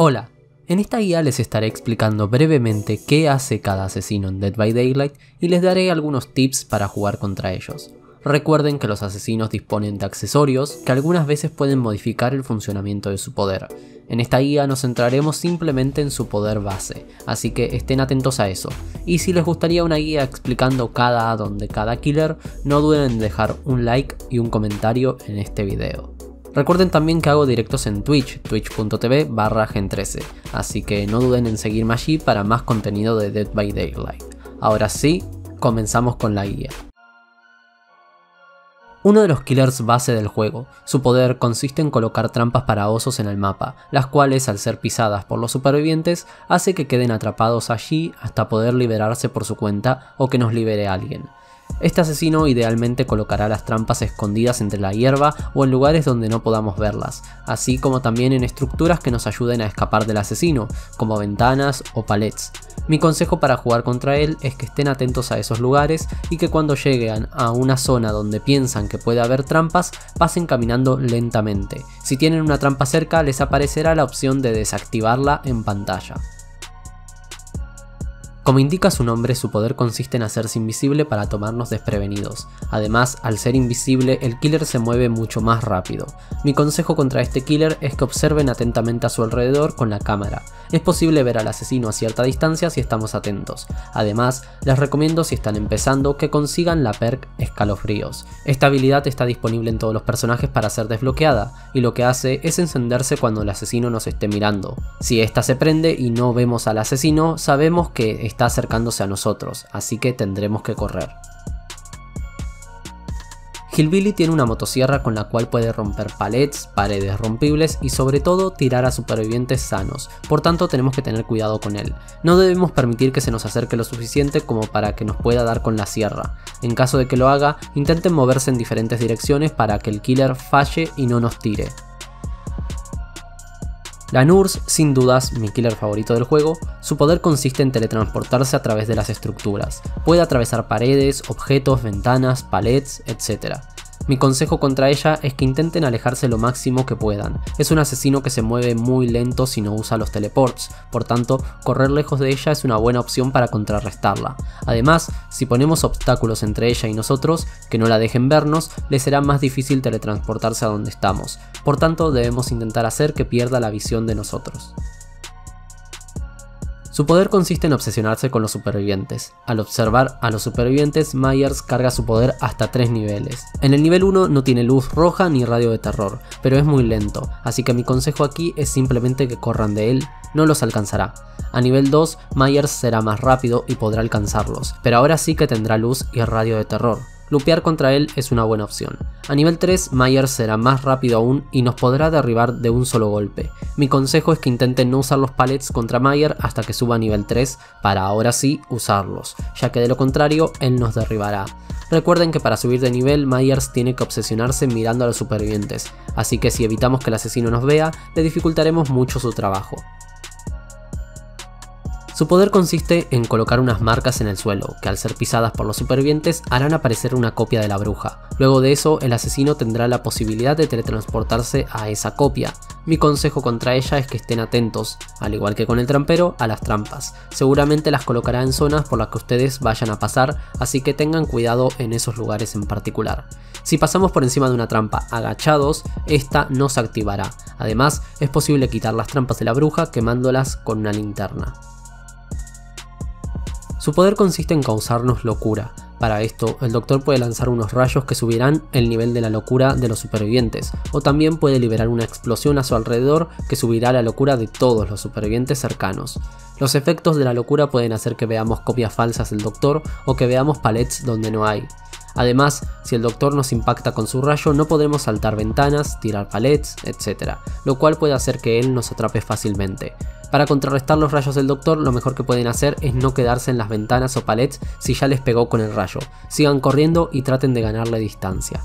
Hola, en esta guía les estaré explicando brevemente qué hace cada asesino en Dead by Daylight y les daré algunos tips para jugar contra ellos. Recuerden que los asesinos disponen de accesorios que algunas veces pueden modificar el funcionamiento de su poder. En esta guía nos centraremos simplemente en su poder base, así que estén atentos a eso. Y si les gustaría una guía explicando cada addon de cada killer, no duden en dejar un like y un comentario en este video. Recuerden también que hago directos en Twitch, twitch.tv barra gen13, así que no duden en seguirme allí para más contenido de Dead by Daylight. Ahora sí, comenzamos con la guía. Uno de los killers base del juego, su poder consiste en colocar trampas para osos en el mapa, las cuales al ser pisadas por los supervivientes hace que queden atrapados allí hasta poder liberarse por su cuenta o que nos libere alguien. Este asesino idealmente colocará las trampas escondidas entre la hierba o en lugares donde no podamos verlas, así como también en estructuras que nos ayuden a escapar del asesino, como ventanas o palets. Mi consejo para jugar contra él es que estén atentos a esos lugares y que cuando lleguen a una zona donde piensan que puede haber trampas, pasen caminando lentamente. Si tienen una trampa cerca les aparecerá la opción de desactivarla en pantalla. Como indica su nombre, su poder consiste en hacerse invisible para tomarnos desprevenidos. Además, al ser invisible, el killer se mueve mucho más rápido. Mi consejo contra este killer es que observen atentamente a su alrededor con la cámara. Es posible ver al asesino a cierta distancia si estamos atentos. Además, les recomiendo si están empezando que consigan la perk escalofríos. Esta habilidad está disponible en todos los personajes para ser desbloqueada, y lo que hace es encenderse cuando el asesino nos esté mirando. Si esta se prende y no vemos al asesino, sabemos que está acercándose a nosotros, así que tendremos que correr. Hillbilly tiene una motosierra con la cual puede romper palets, paredes rompibles y sobre todo tirar a supervivientes sanos, por tanto tenemos que tener cuidado con él. No debemos permitir que se nos acerque lo suficiente como para que nos pueda dar con la sierra. En caso de que lo haga, intenten moverse en diferentes direcciones para que el killer falle y no nos tire. La Nurse, sin dudas mi killer favorito del juego, su poder consiste en teletransportarse a través de las estructuras. Puede atravesar paredes, objetos, ventanas, palets, etc. Mi consejo contra ella es que intenten alejarse lo máximo que puedan. Es un asesino que se mueve muy lento si no usa los teleports, por tanto, correr lejos de ella es una buena opción para contrarrestarla. Además, si ponemos obstáculos entre ella y nosotros, que no la dejen vernos, le será más difícil teletransportarse a donde estamos. Por tanto, debemos intentar hacer que pierda la visión de nosotros. Su poder consiste en obsesionarse con los supervivientes. Al observar a los supervivientes, Myers carga su poder hasta 3 niveles. En el nivel 1 no tiene luz roja ni radio de terror, pero es muy lento, así que mi consejo aquí es simplemente que corran de él, no los alcanzará. A nivel 2, Myers será más rápido y podrá alcanzarlos, pero ahora sí que tendrá luz y radio de terror. Lupear contra él es una buena opción. A nivel 3, Myers será más rápido aún y nos podrá derribar de un solo golpe. Mi consejo es que intenten no usar los pallets contra Myers hasta que suba a nivel 3 para ahora sí usarlos, ya que de lo contrario él nos derribará. Recuerden que para subir de nivel Myers tiene que obsesionarse mirando a los supervivientes, así que si evitamos que el asesino nos vea, le dificultaremos mucho su trabajo. Su poder consiste en colocar unas marcas en el suelo, que al ser pisadas por los supervivientes harán aparecer una copia de la bruja. Luego de eso, el asesino tendrá la posibilidad de teletransportarse a esa copia. Mi consejo contra ella es que estén atentos, al igual que con el trampero, a las trampas. Seguramente las colocará en zonas por las que ustedes vayan a pasar, así que tengan cuidado en esos lugares en particular. Si pasamos por encima de una trampa agachados, esta no se activará. Además, es posible quitar las trampas de la bruja quemándolas con una linterna. Su poder consiste en causarnos locura. Para esto, el doctor puede lanzar unos rayos que subirán el nivel de la locura de los supervivientes, o también puede liberar una explosión a su alrededor que subirá la locura de todos los supervivientes cercanos. Los efectos de la locura pueden hacer que veamos copias falsas del doctor o que veamos palets donde no hay. Además, si el doctor nos impacta con su rayo no podremos saltar ventanas, tirar palets, etc., lo cual puede hacer que él nos atrape fácilmente. Para contrarrestar los rayos del doctor, lo mejor que pueden hacer es no quedarse en las ventanas o palets si ya les pegó con el rayo. Sigan corriendo y traten de ganarle distancia.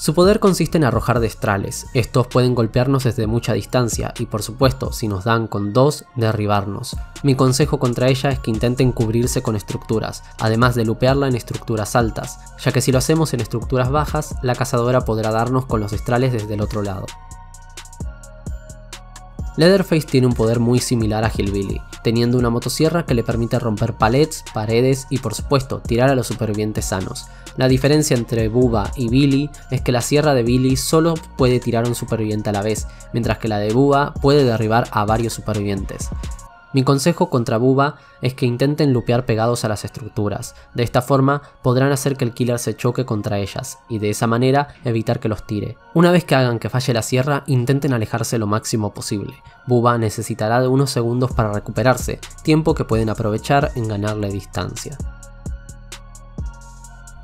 Su poder consiste en arrojar destrales, estos pueden golpearnos desde mucha distancia y por supuesto, si nos dan con dos, derribarnos. Mi consejo contra ella es que intenten cubrirse con estructuras, además de lupearla en estructuras altas, ya que si lo hacemos en estructuras bajas, la cazadora podrá darnos con los destrales desde el otro lado. Leatherface tiene un poder muy similar a Hillbilly, teniendo una motosierra que le permite romper palets, paredes y por supuesto tirar a los supervivientes sanos. La diferencia entre Bubba y Billy es que la sierra de Billy solo puede tirar a un superviviente a la vez, mientras que la de Bubba puede derribar a varios supervivientes. Mi consejo contra Buba es que intenten lupear pegados a las estructuras, de esta forma podrán hacer que el killer se choque contra ellas, y de esa manera evitar que los tire. Una vez que hagan que falle la sierra, intenten alejarse lo máximo posible. Buba necesitará de unos segundos para recuperarse, tiempo que pueden aprovechar en ganarle distancia.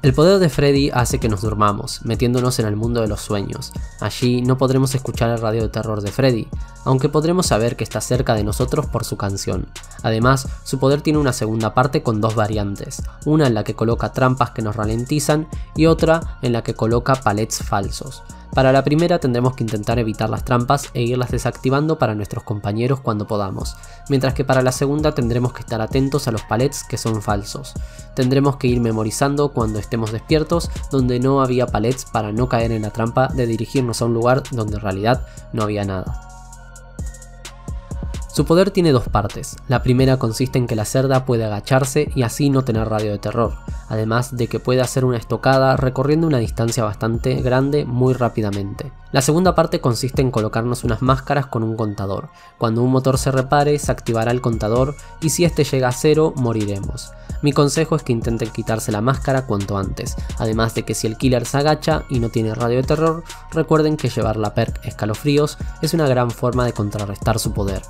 El poder de Freddy hace que nos durmamos, metiéndonos en el mundo de los sueños. Allí no podremos escuchar el radio de terror de Freddy, aunque podremos saber que está cerca de nosotros por su canción. Además, su poder tiene una segunda parte con dos variantes, una en la que coloca trampas que nos ralentizan y otra en la que coloca palets falsos. Para la primera tendremos que intentar evitar las trampas e irlas desactivando para nuestros compañeros cuando podamos, mientras que para la segunda tendremos que estar atentos a los palets que son falsos. Tendremos que ir memorizando cuando estemos despiertos donde no había palets para no caer en la trampa de dirigirnos a un lugar donde en realidad no había nada. Su poder tiene dos partes. La primera consiste en que la cerda puede agacharse y así no tener radio de terror, además de que puede hacer una estocada recorriendo una distancia bastante grande muy rápidamente. La segunda parte consiste en colocarnos unas máscaras con un contador. Cuando un motor se repare, se activará el contador y si este llega a cero, moriremos. Mi consejo es que intenten quitarse la máscara cuanto antes, además de que si el killer se agacha y no tiene radio de terror, recuerden que llevar la perk escalofríos es una gran forma de contrarrestar su poder.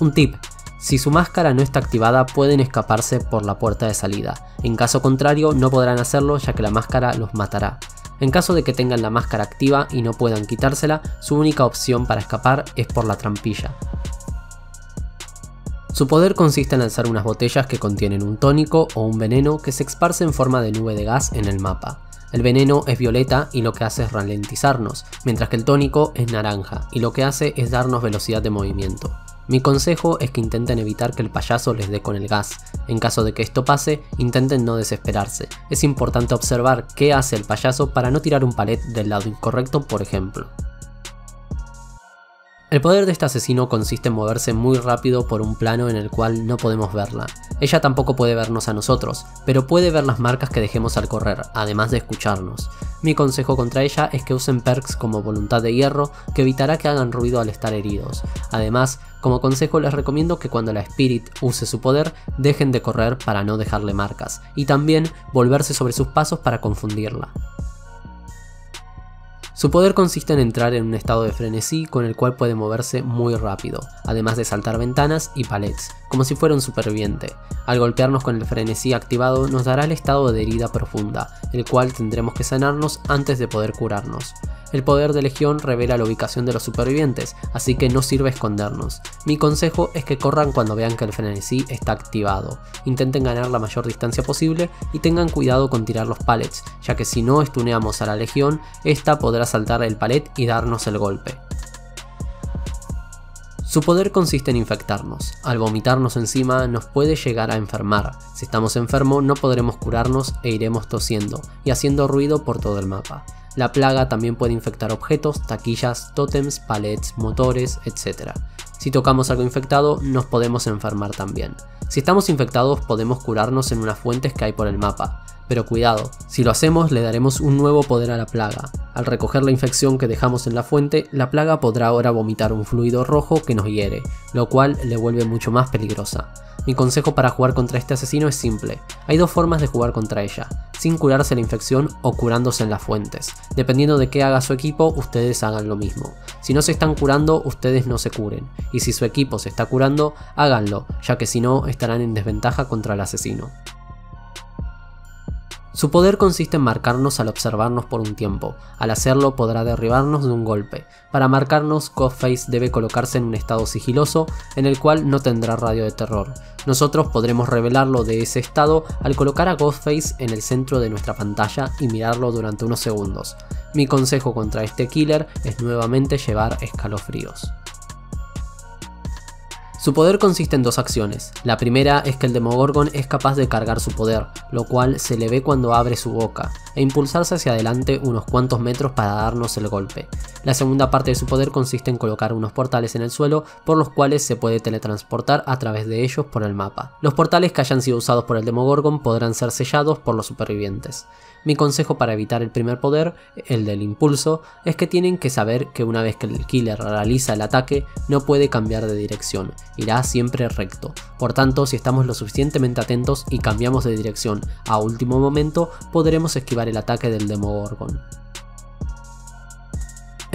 Un tip, si su máscara no está activada pueden escaparse por la puerta de salida, en caso contrario no podrán hacerlo ya que la máscara los matará. En caso de que tengan la máscara activa y no puedan quitársela, su única opción para escapar es por la trampilla. Su poder consiste en lanzar unas botellas que contienen un tónico o un veneno que se esparce en forma de nube de gas en el mapa. El veneno es violeta y lo que hace es ralentizarnos, mientras que el tónico es naranja y lo que hace es darnos velocidad de movimiento. Mi consejo es que intenten evitar que el payaso les dé con el gas. En caso de que esto pase, intenten no desesperarse. Es importante observar qué hace el payaso para no tirar un palet del lado incorrecto, por ejemplo. El poder de este asesino consiste en moverse muy rápido por un plano en el cual no podemos verla. Ella tampoco puede vernos a nosotros, pero puede ver las marcas que dejemos al correr, además de escucharnos. Mi consejo contra ella es que usen perks como voluntad de hierro, que evitará que hagan ruido al estar heridos. Además, como consejo les recomiendo que cuando la Spirit use su poder, dejen de correr para no dejarle marcas, y también volverse sobre sus pasos para confundirla. Su poder consiste en entrar en un estado de frenesí con el cual puede moverse muy rápido, además de saltar ventanas y palets, como si fuera un superviviente. Al golpearnos con el frenesí activado nos dará el estado de herida profunda, el cual tendremos que sanarnos antes de poder curarnos. El poder de Legión revela la ubicación de los supervivientes, así que no sirve escondernos. Mi consejo es que corran cuando vean que el frenesí está activado. Intenten ganar la mayor distancia posible y tengan cuidado con tirar los pallets, ya que si no estuneamos a la Legión, esta podrá saltar el palet y darnos el golpe. Su poder consiste en infectarnos. Al vomitarnos encima nos puede llegar a enfermar. Si estamos enfermos no podremos curarnos e iremos tosiendo y haciendo ruido por todo el mapa. La plaga también puede infectar objetos, taquillas, tótems, palets, motores, etc. Si tocamos algo infectado, nos podemos enfermar también. Si estamos infectados, podemos curarnos en unas fuentes que hay por el mapa. Pero cuidado, si lo hacemos le daremos un nuevo poder a la plaga. Al recoger la infección que dejamos en la fuente, la plaga podrá ahora vomitar un fluido rojo que nos hiere, lo cual le vuelve mucho más peligrosa. Mi consejo para jugar contra este asesino es simple. Hay dos formas de jugar contra ella, sin curarse la infección o curándose en las fuentes. Dependiendo de qué haga su equipo, ustedes hagan lo mismo. Si no se están curando, ustedes no se curen. Y si su equipo se está curando, háganlo, ya que si no estarán en desventaja contra el asesino. Su poder consiste en marcarnos al observarnos por un tiempo, al hacerlo podrá derribarnos de un golpe. Para marcarnos, Ghostface debe colocarse en un estado sigiloso en el cual no tendrá radio de terror. Nosotros podremos revelarlo de ese estado al colocar a Ghostface en el centro de nuestra pantalla y mirarlo durante unos segundos. Mi consejo contra este killer es nuevamente llevar escalofríos. Su poder consiste en dos acciones. La primera es que el Demogorgon es capaz de cargar su poder, lo cual se le ve cuando abre su boca, e impulsarse hacia adelante unos cuantos metros para darnos el golpe. La segunda parte de su poder consiste en colocar unos portales en el suelo por los cuales se puede teletransportar a través de ellos por el mapa. Los portales que hayan sido usados por el Demogorgon podrán ser sellados por los supervivientes. Mi consejo para evitar el primer poder, el del impulso, es que tienen que saber que una vez que el killer realiza el ataque no puede cambiar de dirección, irá siempre recto. Por tanto, si estamos lo suficientemente atentos y cambiamos de dirección a último momento, podremos esquivar el ataque del Demogorgon.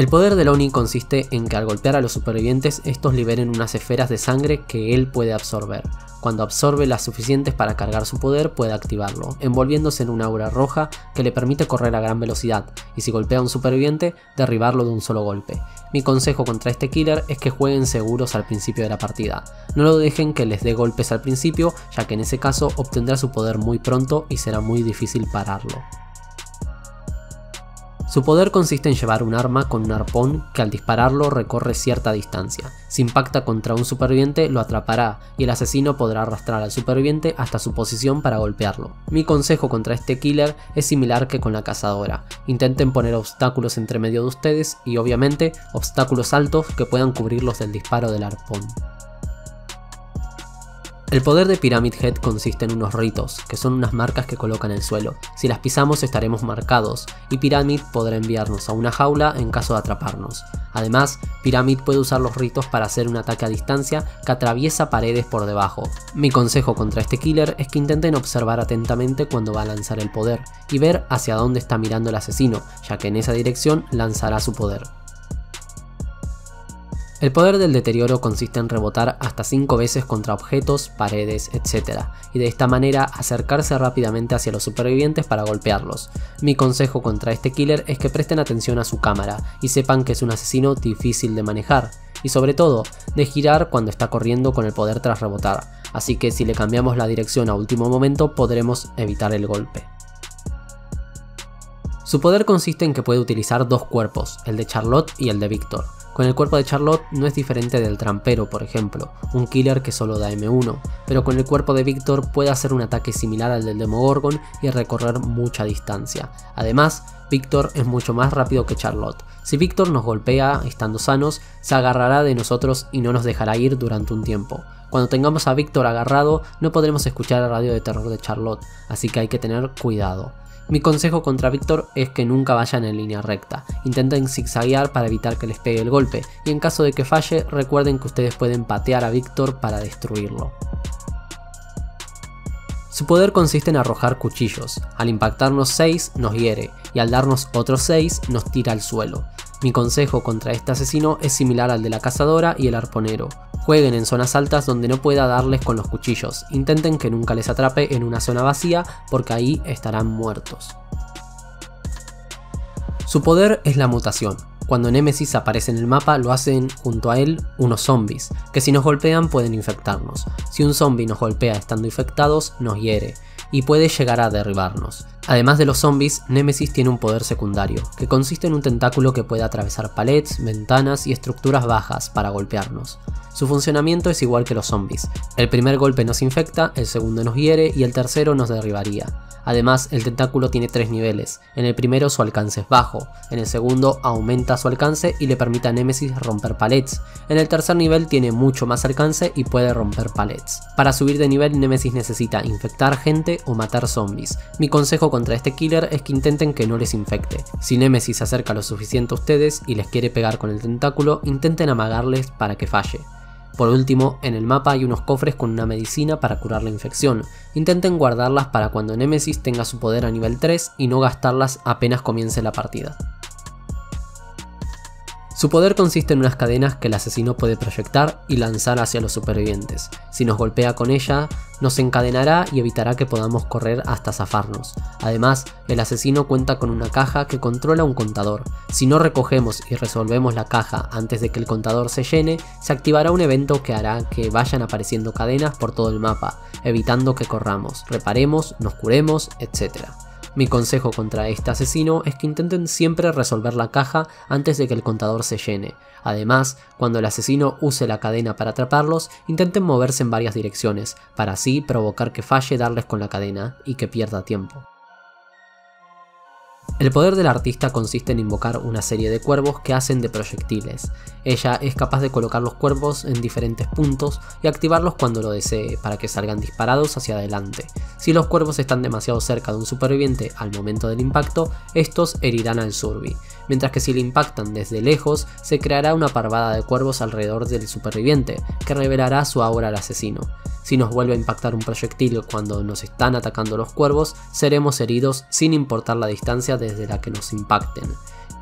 El poder de Oni consiste en que al golpear a los supervivientes estos liberen unas esferas de sangre que él puede absorber. Cuando absorbe las suficientes para cargar su poder puede activarlo, envolviéndose en una aura roja que le permite correr a gran velocidad y si golpea a un superviviente derribarlo de un solo golpe. Mi consejo contra este killer es que jueguen seguros al principio de la partida. No lo dejen que les dé golpes al principio ya que en ese caso obtendrá su poder muy pronto y será muy difícil pararlo. Su poder consiste en llevar un arma con un arpón que al dispararlo recorre cierta distancia. Si impacta contra un superviviente lo atrapará y el asesino podrá arrastrar al superviviente hasta su posición para golpearlo. Mi consejo contra este killer es similar que con la cazadora. Intenten poner obstáculos entre medio de ustedes y obviamente obstáculos altos que puedan cubrirlos del disparo del arpón. El poder de Pyramid Head consiste en unos ritos, que son unas marcas que coloca en el suelo. Si las pisamos estaremos marcados, y Pyramid podrá enviarnos a una jaula en caso de atraparnos. Además, Pyramid puede usar los ritos para hacer un ataque a distancia que atraviesa paredes por debajo. Mi consejo contra este killer es que intenten observar atentamente cuando va a lanzar el poder, y ver hacia dónde está mirando el asesino, ya que en esa dirección lanzará su poder. El poder del deterioro consiste en rebotar hasta 5 veces contra objetos, paredes, etc. y de esta manera acercarse rápidamente hacia los supervivientes para golpearlos. Mi consejo contra este killer es que presten atención a su cámara y sepan que es un asesino difícil de manejar, y sobre todo, de girar cuando está corriendo con el poder tras rebotar, así que si le cambiamos la dirección a último momento podremos evitar el golpe. Su poder consiste en que puede utilizar dos cuerpos, el de Charlotte y el de Victor. Con el cuerpo de Charlotte no es diferente del trampero, por ejemplo, un killer que solo da M1, pero con el cuerpo de Victor puede hacer un ataque similar al del Demogorgon y recorrer mucha distancia. Además, Victor es mucho más rápido que Charlotte. Si Victor nos golpea estando sanos, se agarrará de nosotros y no nos dejará ir durante un tiempo. Cuando tengamos a Victor agarrado, no podremos escuchar el radio de terror de Charlotte, así que hay que tener cuidado. Mi consejo contra Víctor es que nunca vayan en línea recta, intenten zigzaguear para evitar que les pegue el golpe, y en caso de que falle recuerden que ustedes pueden patear a Víctor para destruirlo. Su poder consiste en arrojar cuchillos, al impactarnos 6 nos hiere y al darnos otros 6 nos tira al suelo. Mi consejo contra este asesino es similar al de la cazadora y el arponero, Jueguen en zonas altas donde no pueda darles con los cuchillos. Intenten que nunca les atrape en una zona vacía porque ahí estarán muertos. Su poder es la mutación. Cuando Nemesis aparece en el mapa lo hacen junto a él unos zombies, que si nos golpean pueden infectarnos. Si un zombie nos golpea estando infectados, nos hiere y puede llegar a derribarnos. Además de los zombies, Nemesis tiene un poder secundario, que consiste en un tentáculo que puede atravesar palets, ventanas y estructuras bajas para golpearnos. Su funcionamiento es igual que los zombies. El primer golpe nos infecta, el segundo nos hiere y el tercero nos derribaría. Además, el tentáculo tiene tres niveles. En el primero su alcance es bajo, en el segundo aumenta su alcance y le permite a Nemesis romper palets. En el tercer nivel tiene mucho más alcance y puede romper palets. Para subir de nivel Nemesis necesita infectar gente o matar zombies. Mi consejo contra este killer es que intenten que no les infecte. Si Nemesis se acerca lo suficiente a ustedes y les quiere pegar con el tentáculo, intenten amagarles para que falle. Por último, en el mapa hay unos cofres con una medicina para curar la infección. Intenten guardarlas para cuando Nemesis tenga su poder a nivel 3 y no gastarlas apenas comience la partida. Su poder consiste en unas cadenas que el asesino puede proyectar y lanzar hacia los supervivientes. Si nos golpea con ella, nos encadenará y evitará que podamos correr hasta zafarnos. Además, el asesino cuenta con una caja que controla un contador. Si no recogemos y resolvemos la caja antes de que el contador se llene, se activará un evento que hará que vayan apareciendo cadenas por todo el mapa, evitando que corramos, reparemos, nos curemos, etc. Mi consejo contra este asesino es que intenten siempre resolver la caja antes de que el contador se llene. Además, cuando el asesino use la cadena para atraparlos, intenten moverse en varias direcciones, para así provocar que falle darles con la cadena y que pierda tiempo. El poder del artista consiste en invocar una serie de cuervos que hacen de proyectiles. Ella es capaz de colocar los cuervos en diferentes puntos y activarlos cuando lo desee para que salgan disparados hacia adelante. Si los cuervos están demasiado cerca de un superviviente al momento del impacto, estos herirán al survi, mientras que si le impactan desde lejos, se creará una parvada de cuervos alrededor del superviviente, que revelará su aura al asesino. Si nos vuelve a impactar un proyectil cuando nos están atacando los cuervos, seremos heridos sin importar la distancia desde la que nos impacten.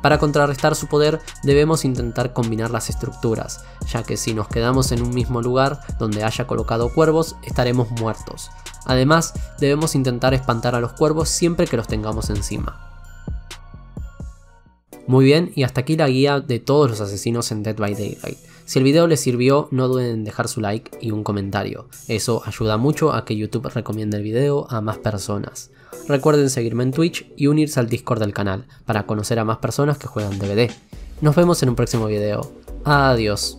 Para contrarrestar su poder debemos intentar combinar las estructuras, ya que si nos quedamos en un mismo lugar donde haya colocado cuervos estaremos muertos. Además, debemos intentar espantar a los cuervos siempre que los tengamos encima. Muy bien, y hasta aquí la guía de todos los asesinos en Dead by Daylight. Si el video les sirvió, no duden en dejar su like y un comentario. Eso ayuda mucho a que YouTube recomiende el video a más personas. Recuerden seguirme en Twitch y unirse al Discord del canal para conocer a más personas que juegan DVD. Nos vemos en un próximo video. Adiós.